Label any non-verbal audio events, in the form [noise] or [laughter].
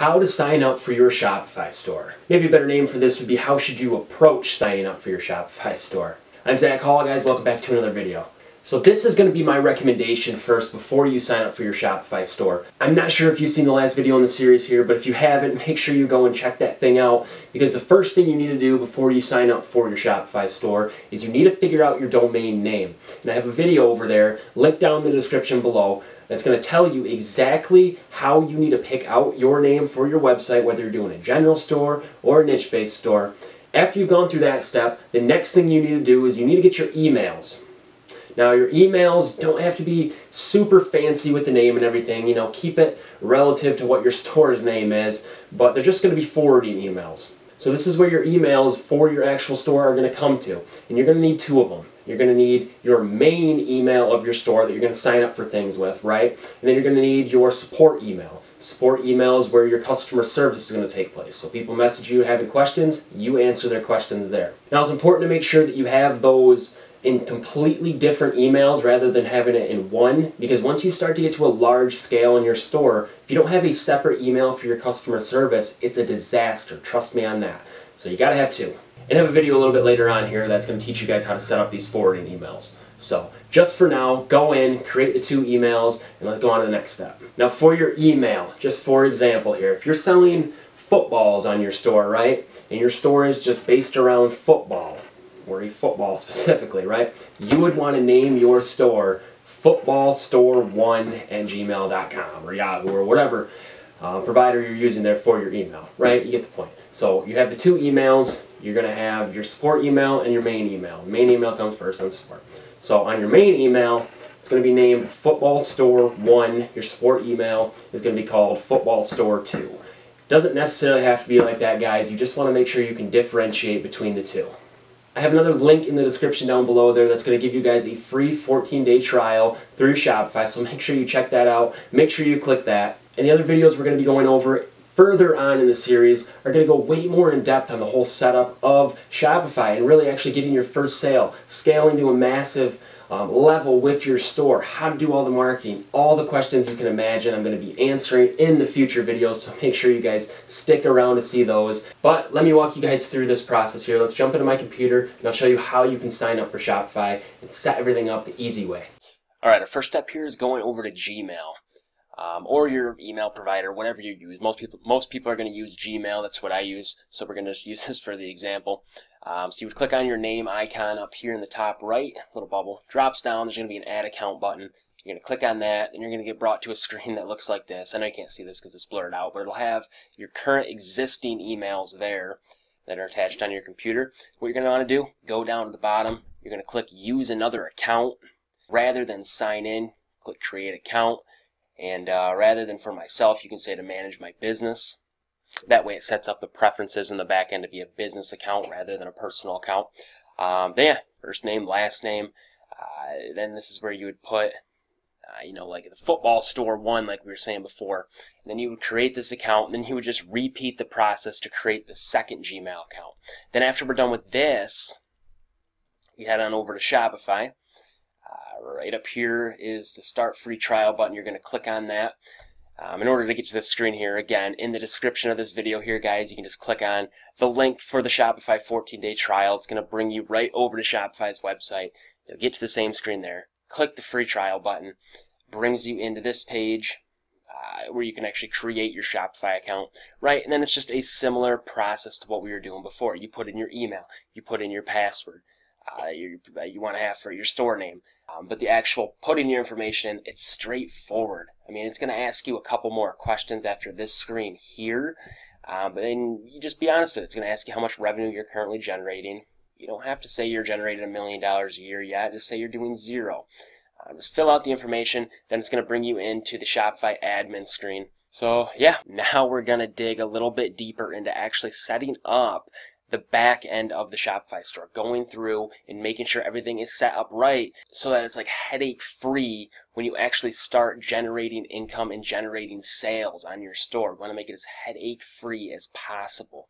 how to sign up for your Shopify store. Maybe a better name for this would be how should you approach signing up for your Shopify store. I'm Zach Hall, guys. Welcome back to another video. So this is going to be my recommendation first before you sign up for your Shopify store. I'm not sure if you've seen the last video in the series here, but if you haven't, make sure you go and check that thing out because the first thing you need to do before you sign up for your Shopify store is you need to figure out your domain name. And I have a video over there, linked down in the description below, that's going to tell you exactly how you need to pick out your name for your website, whether you're doing a general store or a niche-based store. After you've gone through that step, the next thing you need to do is you need to get your emails. Now your emails don't have to be super fancy with the name and everything, you know, keep it relative to what your store's name is, but they're just going to be forwarding emails. So this is where your emails for your actual store are going to come to, and you're going to need two of them. You're going to need your main email of your store that you're going to sign up for things with, right? And then you're going to need your support email. Support email is where your customer service is going to take place. So people message you having questions, you answer their questions there. Now it's important to make sure that you have those in completely different emails rather than having it in one because once you start to get to a large scale in your store, if you don't have a separate email for your customer service, it's a disaster. Trust me on that. So you gotta have two. And I have a video a little bit later on here that's gonna teach you guys how to set up these forwarding emails. So just for now, go in, create the two emails, and let's go on to the next step. Now for your email, just for example here, if you're selling footballs on your store, right? And your store is just based around football, football specifically, right? You would want to name your store footballstore1 at gmail.com or Yahoo or whatever uh, provider you're using there for your email, right? You get the point. So you have the two emails. You're going to have your support email and your main email. Main email comes first on support. So on your main email, it's going to be named Football Store 1. Your support email is going to be called Football Store 2. Doesn't necessarily have to be like that, guys. You just want to make sure you can differentiate between the two. I have another link in the description down below there that's going to give you guys a free 14-day trial through Shopify, so make sure you check that out. Make sure you click that. And the other videos we're going to be going over further on in the series are going to go way more in depth on the whole setup of Shopify and really actually getting your first sale, scaling to a massive um, level with your store, how to do all the marketing, all the questions you can imagine. I'm going to be answering in the future videos, so make sure you guys stick around to see those. But let me walk you guys through this process here. Let's jump into my computer and I'll show you how you can sign up for Shopify and set everything up the easy way. All right, our first step here is going over to Gmail. Um, or your email provider, whatever you use. Most people, most people are going to use Gmail. That's what I use. So we're going to just [laughs] use this for the example. Um, so you would click on your name icon up here in the top right, little bubble, drops down, there's going to be an add account button. You're going to click on that, and you're going to get brought to a [laughs] screen that looks like this. I know you can't see this because it's blurred out, but it'll have your current existing emails there that are attached on your computer. What you're going to want to do, go down to the bottom, you're going to click use another account. Rather than sign in, click create account. And uh, rather than for myself, you can say to manage my business. That way it sets up the preferences in the back end to be a business account rather than a personal account. Um, then yeah, first name, last name. Uh, then this is where you would put, uh, you know, like the football store one, like we were saying before. And then you would create this account, and then you would just repeat the process to create the second Gmail account. Then after we're done with this, we head on over to Shopify. Uh, right up here is the start free trial button. You're going to click on that. Um, in order to get to this screen here, again, in the description of this video here, guys, you can just click on the link for the Shopify 14-day trial. It's going to bring you right over to Shopify's website. You'll get to the same screen there. Click the free trial button. Brings you into this page uh, where you can actually create your Shopify account, right? And then it's just a similar process to what we were doing before. You put in your email. You put in your password. Uh, you, you want to have for your store name. Um, but the actual putting your information, it's straightforward. I mean, it's going to ask you a couple more questions after this screen here. Um, but then you just be honest with it. It's going to ask you how much revenue you're currently generating. You don't have to say you're generating a million dollars a year yet. Just say you're doing zero. Uh, just fill out the information. Then it's going to bring you into the Shopify admin screen. So yeah, [laughs] now we're going to dig a little bit deeper into actually setting up the back end of the Shopify store, going through and making sure everything is set up right so that it's like headache free when you actually start generating income and generating sales on your store. We want to make it as headache free as possible.